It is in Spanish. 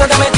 Suéltame